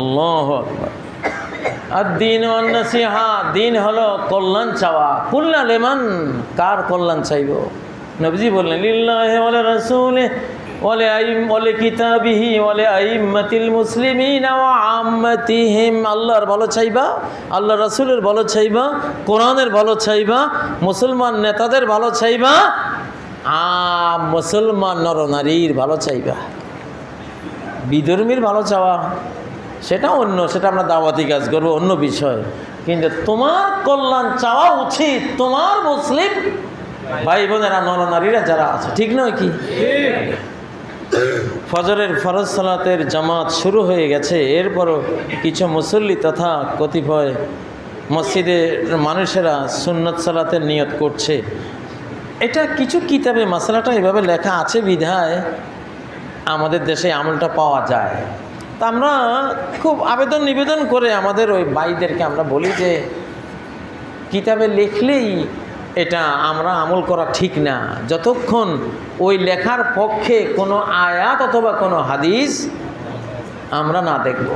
আল্লাহ আর দিন অন্নসিহা দিন হলো কল্যাণ চাওয়া। কুল্লা লেমান, কার কল্যাণ চাইব? নবজি বললেন, লিল্লাহে ওয়ালে রাসূলে ওয়ালে আইম ওয়ালে কিতাবিহি ওয়ালে আইম্মাতিল মুসলিমিন আম্মাতিহিম। আল্লাহর ভালো চাইবা আল্লাহ রসুলের ভালো চাইবা, কোরআনের ভালো চাইবা, মুসলমান নেতাদের ভালো চাইবা আ মুসলমান নরনারীর ভালো চাইবা। বিধর্মীর ভালো চাওয়া, সেটা অন্য, সেটা আমরা দাওয়াতি কাজ করব, অন্য বিষয়। কিন্তু তোমার কল্যাণ চাওয়া উচিত, তোমার মুসলিম ভাই বোনেরা নরনারীরা যারা আছে, ঠিক নয় কি? ফজরের ফরজ সালাতের জামাত শুরু হয়ে গেছে, এরপরও কিছু মুসল্লি তথা কতিপয় মসজিদের মানুষেরা সুন্নত সালাতের নিয়ত করছে। এটা কিছু কিতাবে মশলাটা এভাবে লেখা আছে বিধায় আমাদের দেশে আমলটা পাওয়া যায়। তা আমরা খুব আবেদন নিবেদন করে আমাদের ওই ভাইদেরকে আমরা বলি যে, কিতাবে লিখলেই এটা আমরা আমল করা ঠিক না। যতক্ষণ ওই লেখার পক্ষে কোনো আয়াত অথবা কোনো হাদিস আমরা না দেখব।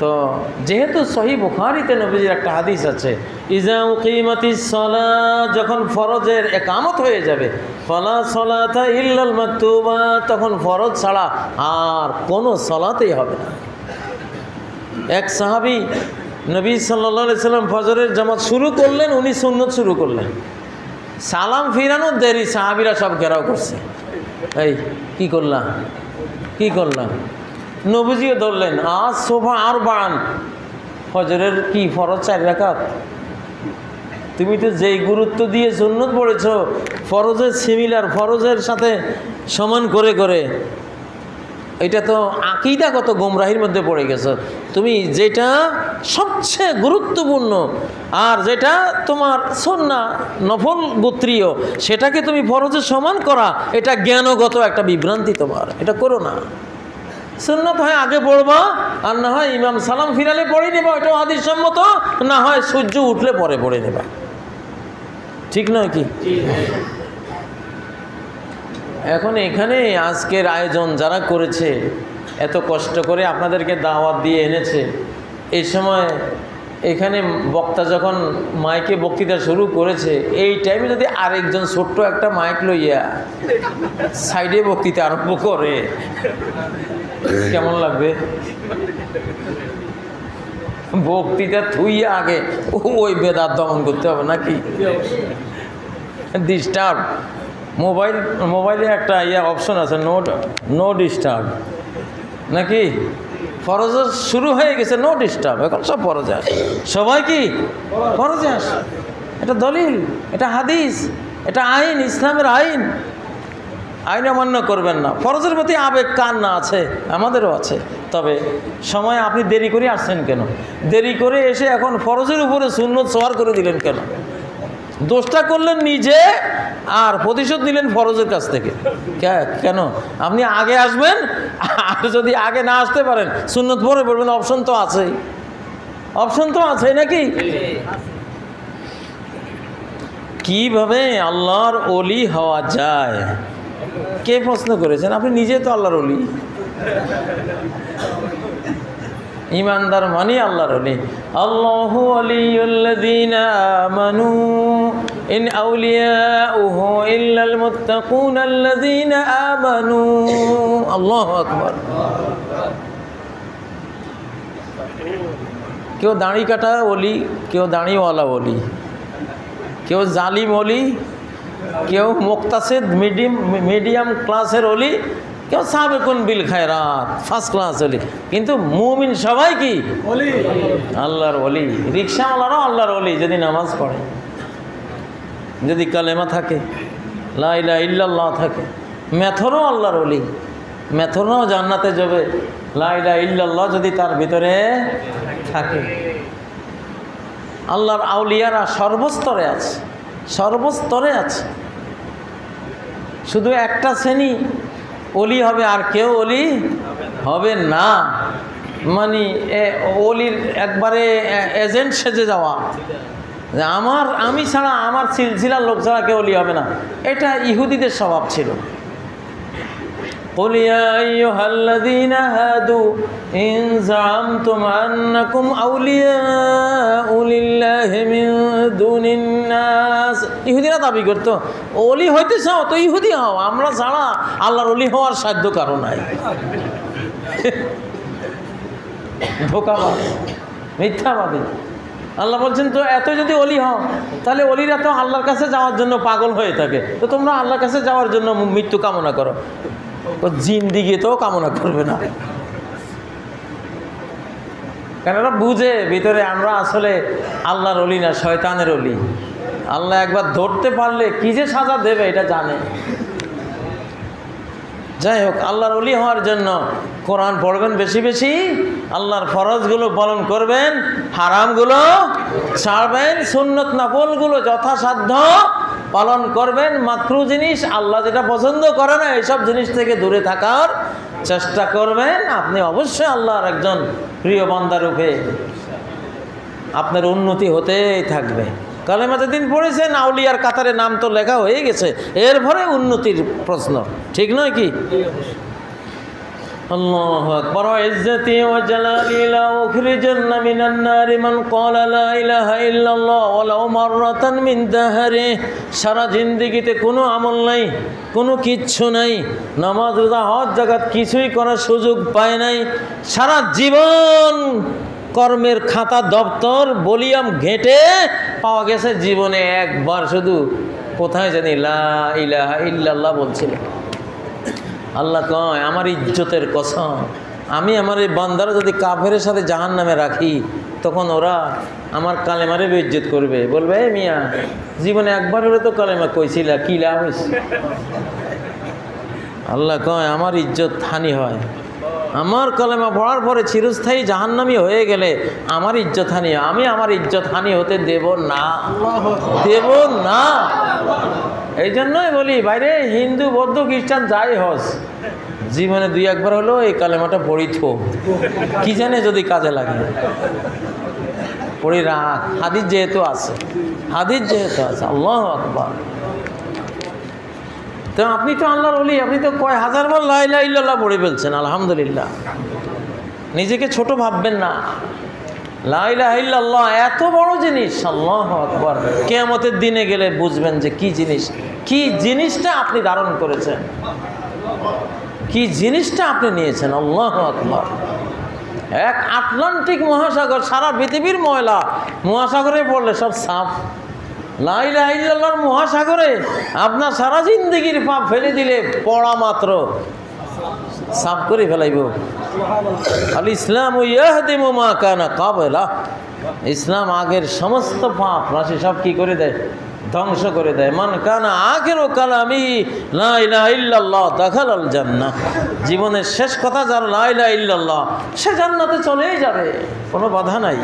তো যেহেতু সহি বুখারিতে নবীজির একটা হাদিস আছে, ইজা উকিমতি সলা যখন ফরজের একামত হয়ে যাবে ফলা সলাতা ইল্লাল মাকতুবা, তখন ফরজ ছাড়া আর কোনো সলাতেই হবে না। এক সাহাবি নবী সাল্লা সাল্লাম ফজরের জামাত শুরু করলেন, উনি সুন্নত শুরু করলেন। সালাম ফিরানোর দেরি, সাহাবিরা সব ঘেরাও করছে। এই, কি করলাম কি করলাম নবীজিও ধরলেন, আজ সোফা আর বাড়ান ফজরের কি ফরজ চার রেখাত তুমি তো যেই গুরুত্ব দিয়ে সুন্নত পড়েছ, ফরজের সিমিলার ফরজের সাথে সমান করে করে, এটা তো আকিদাগত গোমরাহির মধ্যে পড়ে গেছে। তুমি যেটা সবচেয়ে গুরুত্বপূর্ণ আর যেটা তোমার সন্না নফল গোত্রীয়, সেটাকে তুমি ফরজে সমান করা, এটা জ্ঞানগত একটা বিভ্রান্তি তোমার। এটা করো না। সুন্নত হয় আগে পড়বা, আর না হয় ইমাম সালাম ফিরালে পড়ে নেবা, ওইটাও আদির সম্মত না হয় সূর্য উঠলে পরে পড়ে নেবা। ঠিক নয় কি? এখন এখানে আজকের আয়োজন যারা করেছে, এত কষ্ট করে আপনাদেরকে দাওয়াত দিয়ে এনেছে এই সময় এখানে বক্তা যখন মাইকে বক্তৃতা শুরু করেছে, এই টাইমে যদি আরেকজন ছোট্ট একটা মাইক লইয়া সাইডে বক্তৃতা আরম্ভ করে, কেমন লাগবে? বক্তৃতা থুইয়া আগে ওই বেদার দমন করতে হবে নাকি? ডিস্টার্ব মোবাইল মোবাইলে একটা ইয়ে অপশন আছে নো নো ডিস্টার্ব নাকি? ফরজ শুরু হয়ে গেছে নো ডিস্টার্ব এখন সব ফরজে আসে সবাই কি? ফরজে আসে এটা দলিল, এটা হাদিস, এটা আইন, ইসলামের আইন। আইন অমান্য করবেন না। ফরজের প্রতি আবেগ কান না আছে? আমাদেরও আছে। তবে সময় আপনি দেরি করে আসছেন কেন? দেরি করে এসে এখন ফরজের উপরে সুন্নত সওয়ার করে দিলেন কেন? দোষটা করলেন নিজে আর প্রতিশোধ নিলেন ফরজের কাছ থেকে। কেন? আপনি আগে আসবেন, আর যদি আগে না আসতে পারেন, সুন্নত পরে পড়বেন, অপশন তো আছেই। অপশন তো আছে নাকি? কীভাবে আল্লাহর অলি হওয়া যায়? কে প্রশ্ন করেছেন? আপনি নিজে তো আল্লাহর অলি ইমানদার মানে আল্লাহর অলি আল্লাহু মুত্তাকুনাল্লাযীনা আমানু। আল্লাহু আকবার। কেউ দাড়ি কাটা অলি কেউ দাড়িওয়ালা অলি কেউ জালিম অলি কেউ মুক্তাসেদ মিডিয়াম মিডিয়াম ক্লাসের অলি কেউ সাবেকুন বিল খায়রাত ফার্স্ট ক্লাস অলি। কিন্তু মুমিন সবাই কি? অলি। আল্লাহর অলি। রিক্সাওয়ালারও আল্লাহর অলি যদি নামাজ পড়ে। যদি কালেমা থাকে লাইলা ইল্লাল্লাহ থাকে মেথরও আল্লাহর অলি। মেথরও জান্নাতে যাবে। লাইলা ইল্লাল্লাহ যদি তার ভিতরে থাকে। আল্লাহর আউলিয়ারা সর্বস্তরে আছে। সর্বস্তরে আছে। শুধু একটা শ্রেণি, অলি হবে আর কেউ অলি হবে না। মানে অলির একবারে এজেন্ট সেজে যাওয়া। আমার, আমি ছাড়া, আমার সিলসিলার লোক ছাড়া কেউ অলি হবে না। এটা ইহুদিদের স্বভাব ছিল। قل يا أيها الذين هادوا إن زعمتم أنكم أولياء لله من دون الناس ইহুদিরা দাবি করতো অলি হইতে চাও তো ইহুদি হও আমরা ছাড়া আল্লাহর অলি হওয়ার সাধ্য কারো নাই ধোকাবাদ মিথ্যাবাদী আল্লাহ বলছেন তো এত যদি অলি হও তাহলে অলিরা তো আল্লাহর কাছে যাওয়ার জন্য পাগল হয়ে থাকে তো তোমরা আল্লাহর কাছে যাওয়ার জন্য মৃত্যু কামনা করো তো জিন্দিগি তো কামনা করবে না। কেন বুঝে, ভিতরে আমরা আসলে আল্লাহর অলি না, শয়তানের অলি। আল্লাহ একবার ধরতে পারলে কি যে সাজা দেবে এটা জানে। যাই হোক, আল্লাহর অলি হওয়ার জন্য কোরআন পড়বেন বেশি বেশি, আল্লাহর ফরজগুলো পালন করবেন, হারামগুলো ছাড়বেন, সুন্নত নাফলগুলো যথাসাধ্য পালন করবেন মাত্র জিনিস, আল্লাহ যেটা পছন্দ করে না, এইসব জিনিস থেকে দূরে থাকার চেষ্টা করবেন। আপনি অবশ্যই আল্লাহর একজন প্রিয় বান্দারূপে আপনার উন্নতি হতেই থাকবে। কালেমাতে দিন পড়েছেন, আউলিয়ার কাতারে নাম তো লেখা হয়ে গেছে। এরপরে উন্নতির প্রশ্ন, ঠিক নয় কি? الله أكبر عزتي وجلالي لا أخرجن من النار من قال لا إله إلا الله ولو مرة من دهره সারা জিন্দিগিতে কোনো আমল নাই কোনো কিচ্ছু নাই নামাজ রোজা হজ জাগাত কিছুই করার সুযোগ পায় নাই সারা জীবন কর্মের খাতা দপ্তর বলিয়াম ঘেঁটে পাওয়া গেছে জীবনে একবার শুধু কোথায় জানি লা ইলাহা ইল্লাল্লাহ বলছিল আল্লাহ কয়, আমার ইজ্জতের কসম। আমি আমার এই বান্দারা যদি কাফের সাথে জাহান নামে রাখি, তখন ওরা আমার কালেমারে বেজ্জত করবে। বলবে, এই মিয়া, জীবনে একবার হলে তো কালেমা কইছিলা, কি লাভ আল্লাহ কয়, আমার ইজ্জত হানি হয়। আমার কলেমা পড়ার পরে চিরস্থায়ী জাহান্নামি হয়ে গেলে আমার ইজ্জত হানি। আমি আমার ইজ্জত হানি হতে দেব না। দেব না। এই জন্যই বলি, বাইরে হিন্দু, বৌদ্ধ, খ্রিস্টান যাই হস, জীবনে দুই একবার হলো এই কালেমাটা পড়ি থো। কি জানে যদি কাজে লাগে। পড়ি রাখ হাদিস যেহেতু আছে, হাদিস যেহেতু আছে, আল্লাহ আকবার। তো আপনি তো আল্লাহর অলি আপনি তো কয় হাজার বার লাইলা ইল্লাল্লাহ পড়ে ফেলছেন, আলহামদুলিল্লাহ। নিজেকে ছোট ভাববেন না। লাইলা ইল্লাল্লাহ, এত বড় জিনিস, আল্লাহ আকবর। কেয়ামতের দিনে গেলে বুঝবেন যে কি জিনিস, কি জিনিসটা আপনি ধারণ করেছেন। কি জিনিসটা আপনি নিয়েছেন, আল্লাহ আকবর। এক আটলান্টিক মহাসাগর, সারা পৃথিবীর ময়লা, মহাসাগরে পড়লে সব সাফ। লাইলা ইল্লাল্লাহর মহাসাগরে আপনার সারা জিন্দগির পাপ ফেলে দিলে পড়া মাত্র। সাফ করে ফেলাইব। আল ইসলাম মা কানা কাবলা ইসলাম আগের সমস্ত পাপ, রাশি সব কি করে দেয়? ধ্বংস করে দেয়। মান কানা আগের ও কালামি লাইলা ইল্লাল্লাহ দাখাল আল জান্নাহ। জীবনের শেষ কথা যার লা ইলাহা ইল্লাল্লাহ, সে জান্নাতে চলেই যাবে, কোনো বাধা নাই।